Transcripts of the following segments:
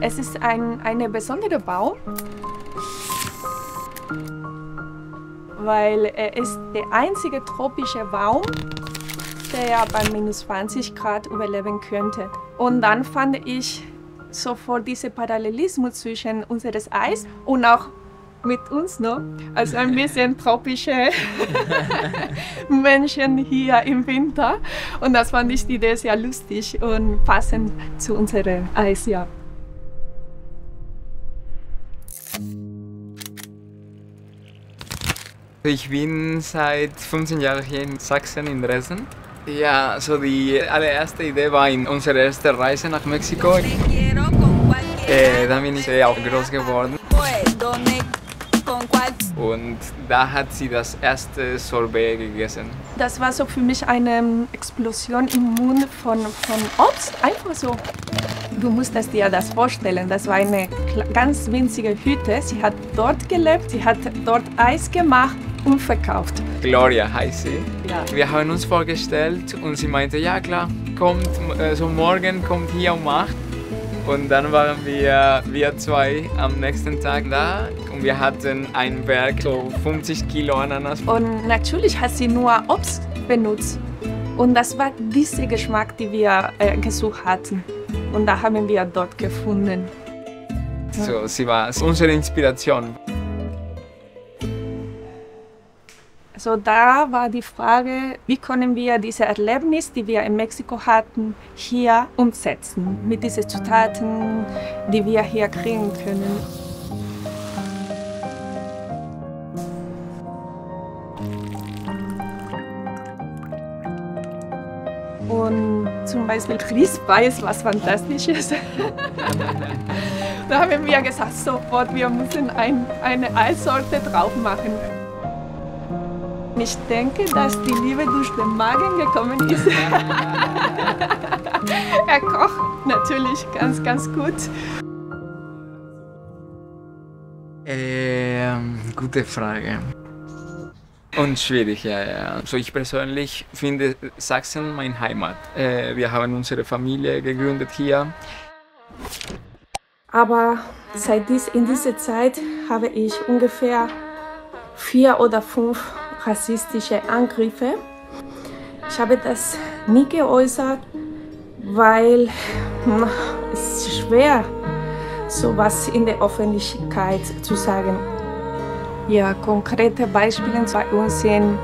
Es ist ein eine besondere Baum, weil er ist der einzige tropische Baum, der bei minus 20 Grad überleben könnte. Und dann fand ich sofort diesen Parallelismus zwischen unseres Eis und auch mit uns, ne? Also ein bisschen tropische Menschen hier im Winter. Und das fand ich die Idee sehr lustig und passend zu unserem Eis, ja. Ich bin seit 15 Jahren hier in Sachsen, in Dresden. Ja, so die allererste Idee war in unserer ersten Reise nach Mexiko. Äh, da bin ich sehr auch groß geworden. Und da hat sie das erste Sorbet gegessen. Das war so für mich eine Explosion im Mund von, von Obst. Einfach so. Du musstest dir das vorstellen. Das war eine ganz winzige Hütte. Sie hat dort gelebt, sie hat dort Eis gemacht und verkauft. Gloria heißt sie. Ja. Wir haben uns vorgestellt und sie meinte, ja klar, kommt, äh, so morgen kommt hier um 8. Und dann waren wir, wir zwei am nächsten Tag da und wir hatten einen Berg, so 50 Kilo Ananas. Und natürlich hat sie nur Obst benutzt. Und das war dieser Geschmack, den wir äh, gesucht hatten. Und da haben wir dort gefunden. So, sie war unsere Inspiration. Also da war die Frage, wie können wir diese Erlebnis, die wir in Mexiko hatten, hier umsetzen mit diesen Zutaten, die wir hier kriegen können. Und zum Beispiel Grießbrei ist was Fantastisches. da haben wir gesagt, sofort, wir müssen ein, eine Eissorte drauf machen. Ich denke, dass die Liebe durch den Magen gekommen ist. er kocht natürlich ganz, ganz gut. Ähm, gute Frage. Und schwierig, ja, ja. Also ich persönlich finde Sachsen meine Heimat. Äh, wir haben unsere Familie gegründet hier. Aber seit dies, in dieser Zeit habe ich ungefähr vier oder fünf rassistische Angriffe. Ich habe das nie geäußert, weil es ist schwer, sowas in der Öffentlichkeit zu sagen. Ja, konkrete Beispiele bei uns sind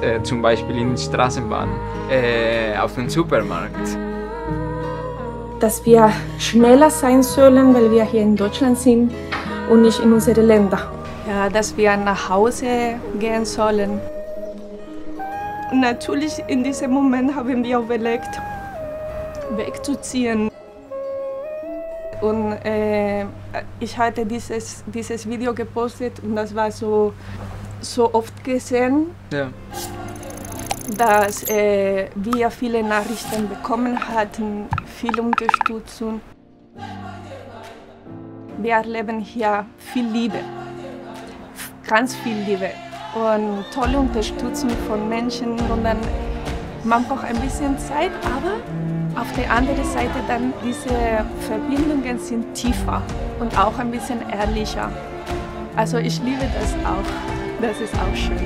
Äh, zum Beispiel in der Straßenbahn, äh, auf dem Supermarkt. dass wir schneller sein sollen, weil wir hier in Deutschland sind und nicht in unsere Länder. Ja, dass wir nach Hause gehen sollen. Natürlich in diesem Moment haben wir überlegt, wegzuziehen. Und äh, ich hatte dieses, dieses Video gepostet und das war so, so oft gesehen, Ja. dass äh, wir viele Nachrichten bekommen hatten, viel Unterstützung. Wir erleben hier viel Liebe, ganz viel Liebe und tolle Unterstützung von Menschen. Und dann man braucht ein bisschen Zeit, aber auf der anderen Seite dann diese Verbindungen sind tiefer und auch ein bisschen ehrlicher. Also ich liebe das auch. Das ist auch schön.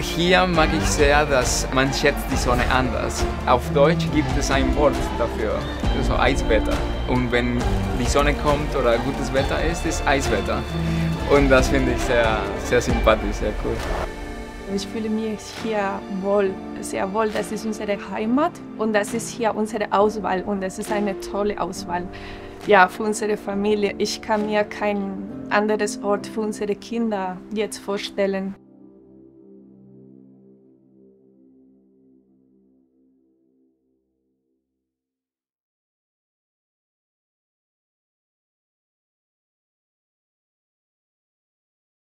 Hier mag ich sehr, dass man schätzt die Sonne anders. Auf Deutsch gibt es ein Wort dafür, so Eiswetter. Und wenn die Sonne kommt oder gutes Wetter ist, ist Eiswetter. Und das finde ich sehr, sehr sympathisch, sehr cool. Ich fühle mich hier wohl, sehr wohl. Das ist unsere Heimat und das ist hier unsere Auswahl und das ist eine tolle Auswahl. Ja, für unsere Familie. Ich kann mir kein anderes Ort für unsere Kinder jetzt vorstellen.